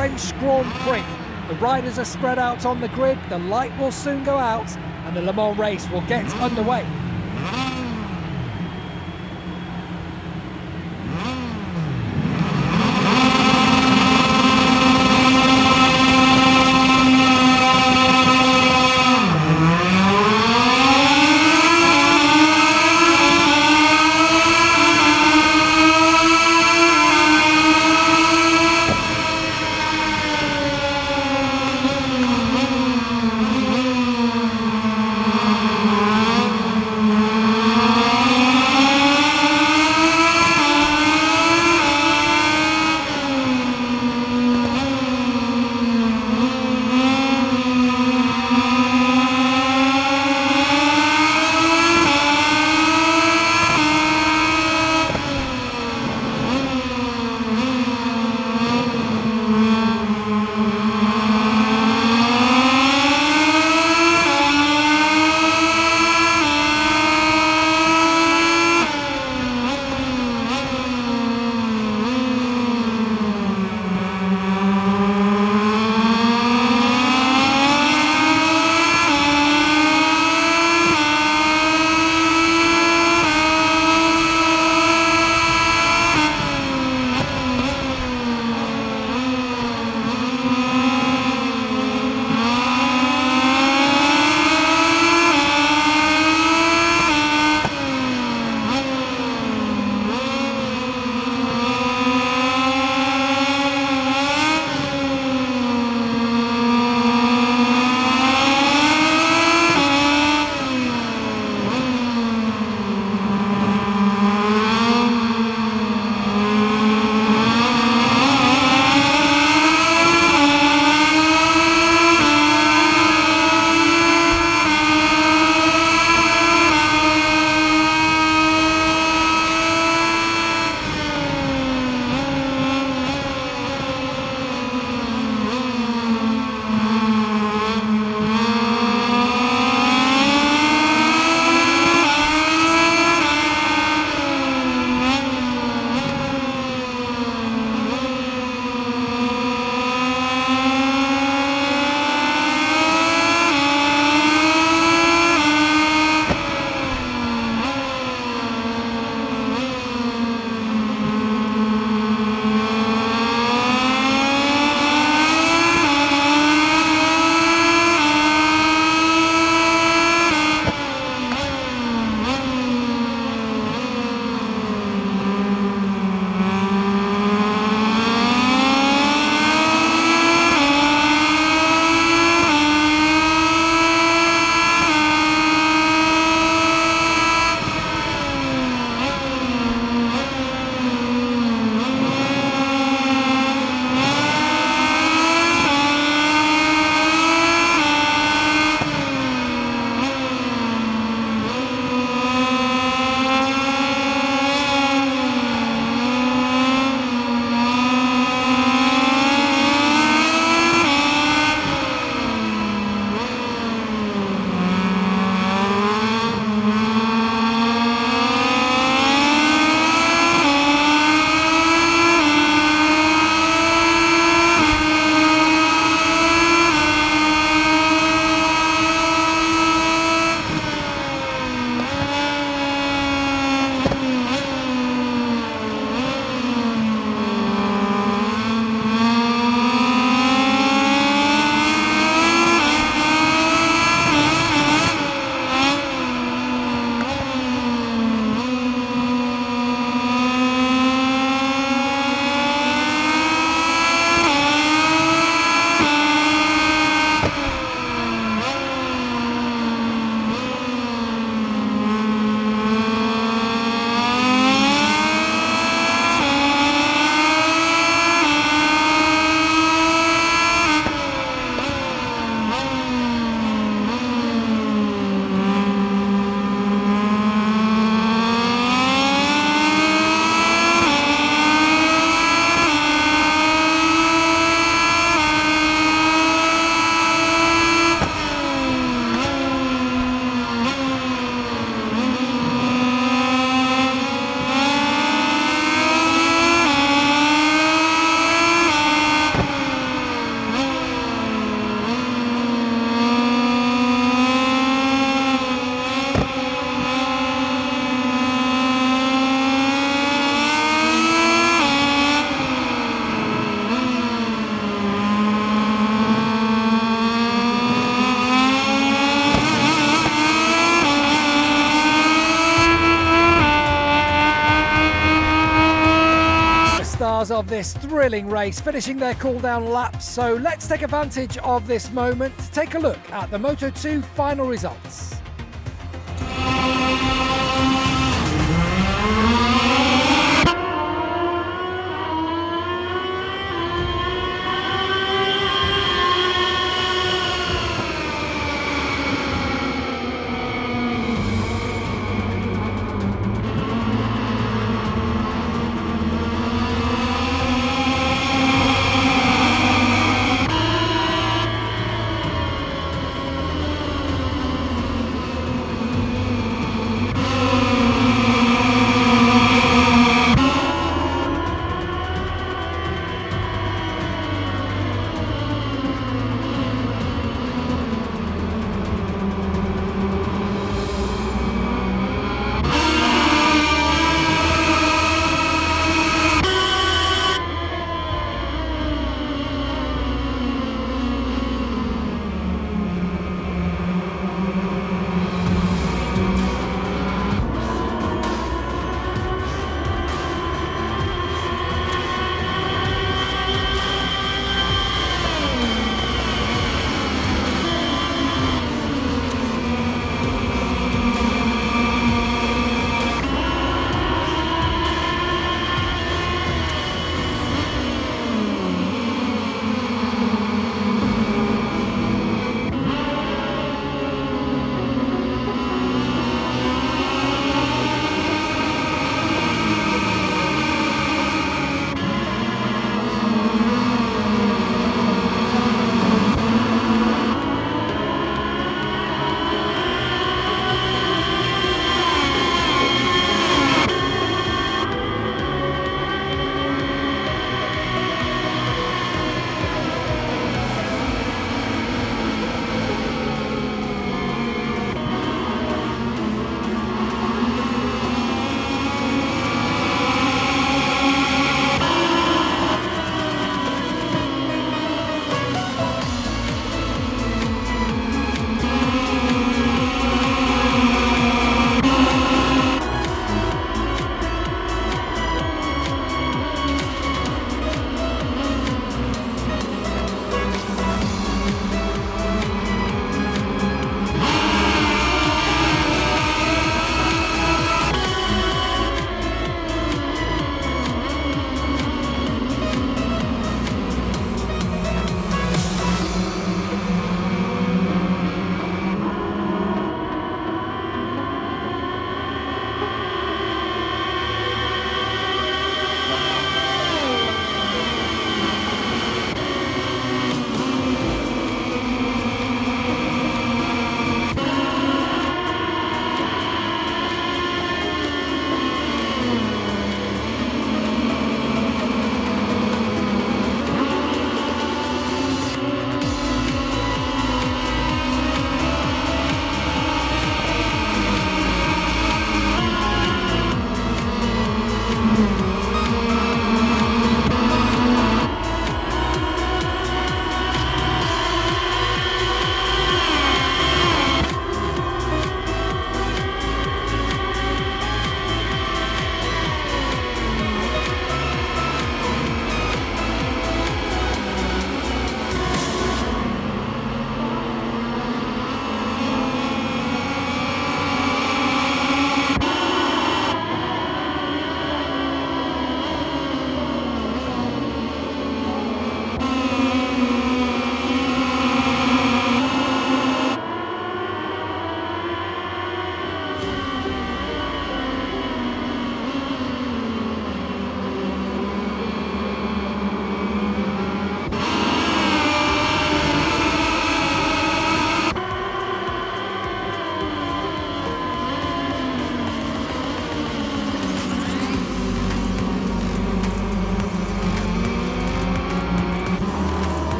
French Grand Prix. The riders are spread out on the grid, the light will soon go out, and the Le Mans race will get underway. This thrilling race, finishing their cool down laps. So let's take advantage of this moment to take a look at the Moto2 final results.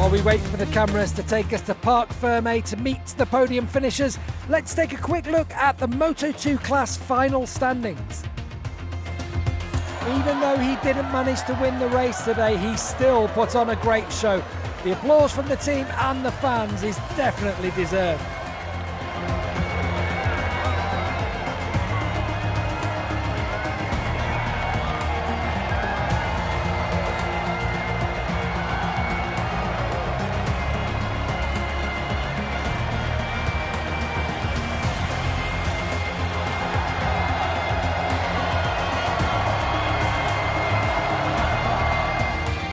While we wait for the cameras to take us to Parc Ferme to meet the podium finishers, let's take a quick look at the Moto2 class final standings. Even though he didn't manage to win the race today, he still put on a great show. The applause from the team and the fans is definitely deserved.